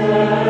Amen.